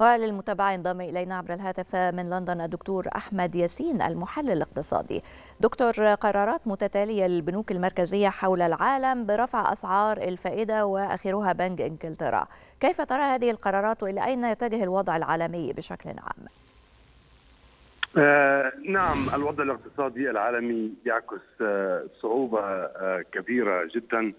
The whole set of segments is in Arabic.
وللمتابعة ينضم إلينا عبر الهاتف من لندن الدكتور أحمد ياسين المحلل الاقتصادي. دكتور قرارات متتالية للبنوك المركزية حول العالم برفع أسعار الفائدة وآخرها بنك إنجلترا. كيف ترى هذه القرارات وإلى أين يتجه الوضع العالمي بشكل عام؟ آه نعم الوضع الاقتصادي العالمي يعكس آه صعوبة آه كبيرة جدا.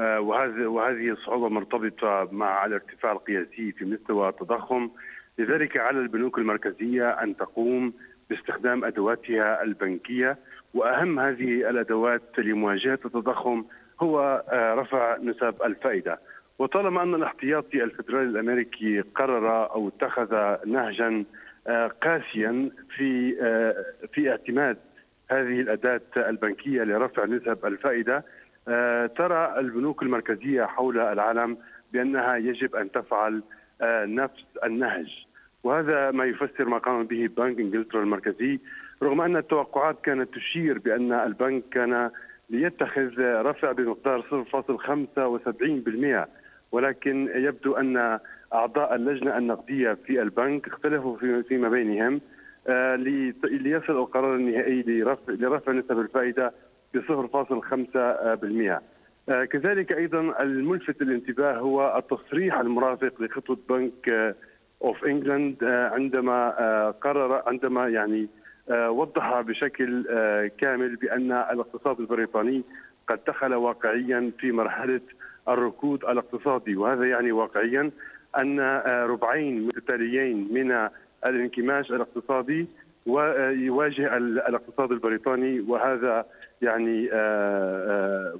وهذه وهذه الصعوبة مرتبطة مع الارتفاع القياسي في مستوى التضخم. لذلك على البنوك المركزية أن تقوم باستخدام أدواتها البنكية. وأهم هذه الأدوات لمواجهة التضخم هو رفع نسب الفائدة. وطالما أن الاحتياطي الفدرالي الأمريكي قرر أو اتخذ نهجا قاسيا في في اعتماد هذه الأداة البنكية لرفع نسب الفائدة ترى البنوك المركزية حول العالم بأنها يجب أن تفعل نفس النهج. وهذا ما يفسر ما قام به بنك إنجلترا المركزي رغم أن التوقعات كانت تشير بأن البنك كان ليتخذ رفع بمقدار 0.75% ولكن يبدو أن أعضاء اللجنة النقدية في البنك اختلفوا فيما بينهم ليصل القرار النهائي لرفع لرفع نسب الفائدة ب 0.5% كذلك أيضا الملفت للانتباه هو التصريح المرافق لخطوه Bank of England عندما قرر عندما يعني وضح بشكل كامل بأن الاقتصاد البريطاني قد دخل واقعيا في مرحلة الركود الاقتصادي. وهذا يعني واقعيا أن ربعين متتاليين من الانكماش الاقتصادي ويواجه الاقتصاد البريطاني وهذا يعني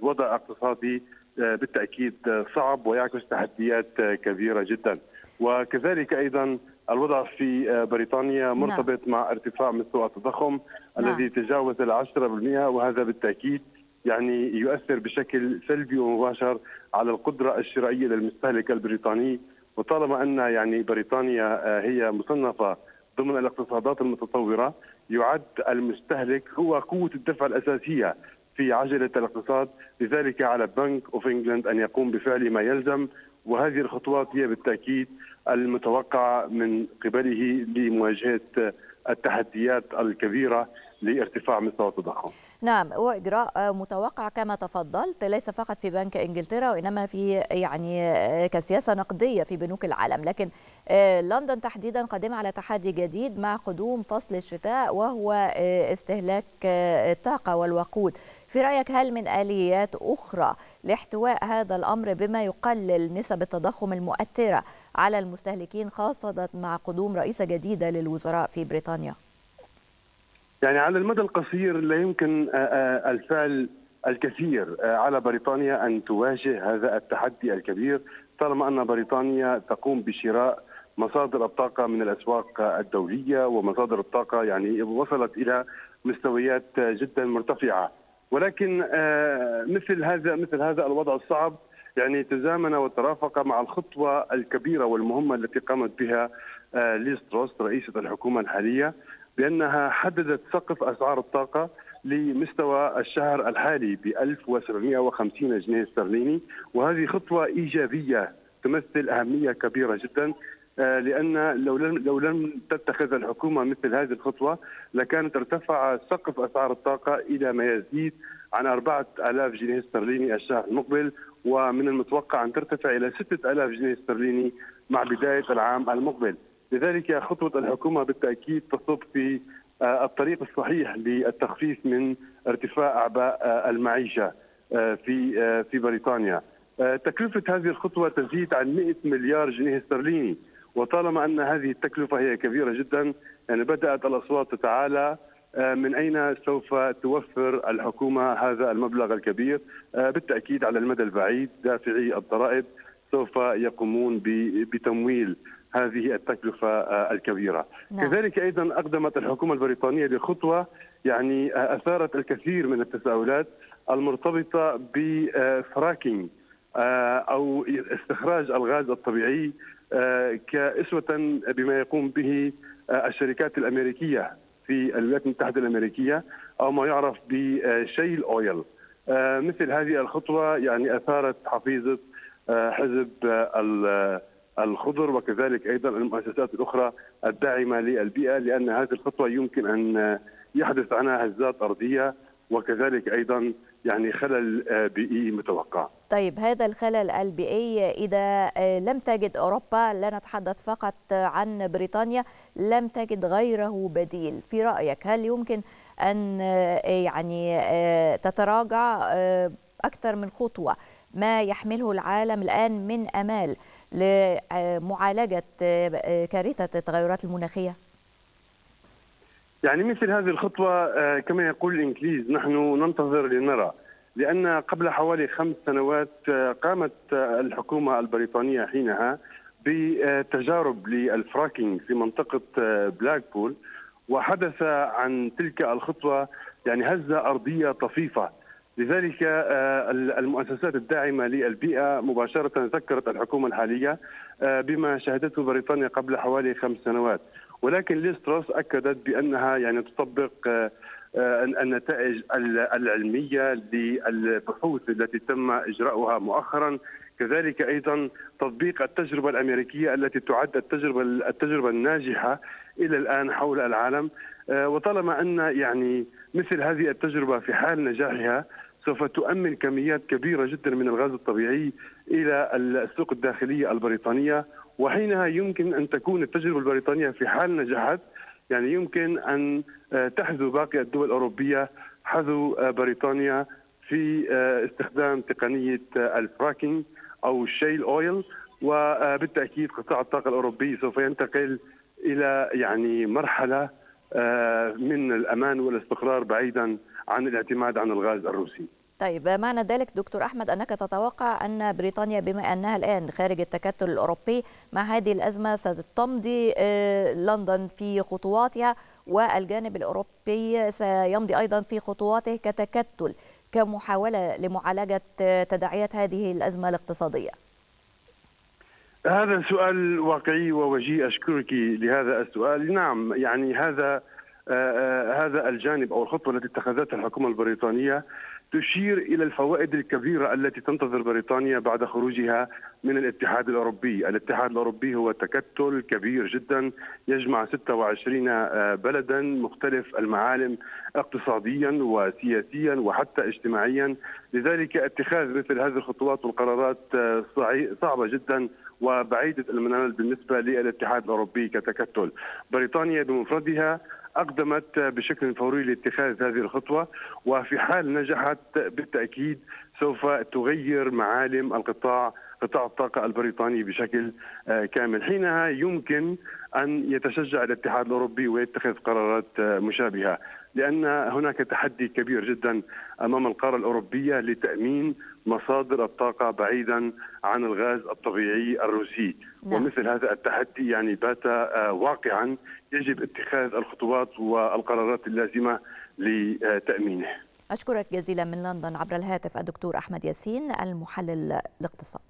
وضع اقتصادي بالتأكيد صعب ويعكس تحديات كبيرة جدا وكذلك أيضا الوضع في بريطانيا مرتبط نعم. مع ارتفاع مستوى التضخم نعم. الذي تجاوز العشرة بالمئة وهذا بالتأكيد يعني يؤثر بشكل سلبي ومباشر على القدرة الشرائية للمستهلك البريطاني وطالما أن يعني بريطانيا هي مصنفة ضمن الاقتصادات المتطورة يعد المستهلك هو قوة الدفع الأساسية في عجلة الاقتصاد لذلك على بنك أوف إنجلند أن يقوم بفعل ما يلزم وهذه الخطوات هي بالتأكيد المتوقعة من قبله لمواجهة التحديات الكبيرة لارتفاع مستوى التضخم. نعم هو إجراء متوقع كما تفضلت ليس فقط في بنك إنجلترا وإنما في يعني كسياسة نقدية في بنوك العالم. لكن لندن تحديدا قادمة على تحدي جديد مع قدوم فصل الشتاء وهو استهلاك الطاقة والوقود. في رأيك هل من آليات أخرى لاحتواء هذا الأمر بما يقلل نسب التضخم المؤثرة على المستهلكين خاصة مع قدوم رئيسة جديدة للوزراء في بريطانيا؟ يعني على المدى القصير لا يمكن الفعل الكثير على بريطانيا أن تواجه هذا التحدي الكبير طالما أن بريطانيا تقوم بشراء مصادر الطاقة من الأسواق الدولية ومصادر الطاقة يعني وصلت إلى مستويات جدا مرتفعة. ولكن مثل هذا مثل هذا الوضع الصعب يعني تزامن وترافق مع الخطوة الكبيرة والمهمة التي قامت بها ليز رئيسة الحكومة الحالية. بانها حددت سقف أسعار الطاقة لمستوى الشهر الحالي ب 1750 جنيه استرليني وهذه خطوة إيجابية تمثل أهمية كبيرة جدا لأن لو لم لو لم تتخذ الحكومة مثل هذه الخطوة لكانت ارتفع سقف أسعار الطاقة إلى ما يزيد عن 4000 جنيه استرليني الشهر المقبل ومن المتوقع أن ترتفع إلى 6000 جنيه استرليني مع بداية العام المقبل. لذلك خطوة الحكومة بالتأكيد تصب في الطريق الصحيح للتخفيف من ارتفاع أعباء المعيشة في في بريطانيا. تكلفة هذه الخطوة تزيد عن 100 مليار جنيه استرليني. وطالما أن هذه التكلفة هي كبيرة جدا يعني بدأت الأصوات تتعالى من أين سوف توفر الحكومة هذا المبلغ الكبير؟ بالتأكيد على المدى البعيد دافعي الضرائب. سوف يقومون بتمويل هذه التكلفة الكبيرة نعم. كذلك أيضا أقدمت الحكومة البريطانية بخطوة يعني أثارت الكثير من التساؤلات المرتبطة بفراكينج أو استخراج الغاز الطبيعي كاسوة بما يقوم به الشركات الأمريكية في الولايات المتحدة الأمريكية أو ما يعرف بشيل اويل مثل هذه الخطوة يعني أثارت حفيظة حزب الخضر وكذلك أيضا المؤسسات الأخرى الداعمة للبيئة لأن هذه الخطوة يمكن أن يحدث عنها هزات أرضية وكذلك أيضا يعني خلل بيئي متوقع. طيب هذا الخلل البيئي إذا لم تجد أوروبا لا نتحدث فقط عن بريطانيا لم تجد غيره بديل في رأيك هل يمكن أن يعني تتراجع أكثر من خطوة ما يحمله العالم الآن من أمال لمعالجة كارثة التغيرات المناخية؟ يعني مثل هذه الخطوة كما يقول الإنجليز نحن ننتظر لنرى لأن قبل حوالي خمس سنوات قامت الحكومة البريطانية حينها بتجارب للفراكينج في منطقة بلاكبول وحدث عن تلك الخطوة يعني هزة أرضية طفيفة لذلك المؤسسات الداعمة للبيئة مباشرة ذكرت الحكومة الحالية بما شهدته بريطانيا قبل حوالي خمس سنوات. ولكن ليستروس أكدت بأنها يعني تطبق النتائج العلمية للبحوث التي تم إجراؤها مؤخرا. كذلك أيضا تطبيق التجربة الأمريكية التي تعد التجربة التجربة الناجحة إلى الآن حول العالم. وطالما أن يعني مثل هذه التجربة في حال نجاحها سوف تؤمن كميات كبيرة جدا من الغاز الطبيعي إلى السوق الداخلية البريطانية وحينها يمكن أن تكون التجربة البريطانية في حال نجحت يعني يمكن أن تحذو باقي الدول الأوروبية حذو بريطانيا في استخدام تقنية الفراكينج أو الشيل أويل. وبالتاكيد قطاع الطاقة الأوروبي سوف ينتقل إلى يعني مرحلة من الأمان والاستقرار بعيدا عن الاعتماد عن الغاز الروسي. طيب معنى ذلك دكتور أحمد أنك تتوقع أن بريطانيا بما أنها الآن خارج التكتل الأوروبي مع هذه الأزمة ستمضي لندن في خطواتها والجانب الأوروبي سيمضي أيضا في خطواته كتكتل كمحاولة لمعالجة تداعيات هذه الأزمة الاقتصادية. هذا سؤال واقعي ووجيه أشكرك لهذا السؤال، نعم يعني هذا آه هذا الجانب أو الخطوة التي اتخذتها الحكومة البريطانية تشير إلى الفوائد الكبيرة التي تنتظر بريطانيا بعد خروجها من الاتحاد الأوروبي، الاتحاد الأوروبي هو تكتل كبير جدا يجمع 26 بلدا مختلف المعالم اقتصاديا وسياسيا وحتى اجتماعيا، لذلك اتخاذ مثل هذه الخطوات والقرارات صعبة جدا وبعيدة المنال بالنسبة للاتحاد الأوروبي كتكتل. بريطانيا بمفردها أقدمت بشكل فوري لاتخاذ هذه الخطوة وفي حال نجحت بالتأكيد سوف تغير معالم القطاع قطاع الطاقة البريطاني بشكل كامل. حينها يمكن أن يتشجع الاتحاد الأوروبي ويتخذ قرارات مشابهة. لأن هناك تحدي كبير جدا أمام القارة الأوروبية لتأمين مصادر الطاقة بعيدا عن الغاز الطبيعي الروسي. نعم. ومثل هذا التحدي يعني بات واقعا يجب اتخاذ الخطوات والقرارات اللازمة لتأمينه. أشكرك جزيلا من لندن عبر الهاتف الدكتور أحمد ياسين المحلل الاقتصادي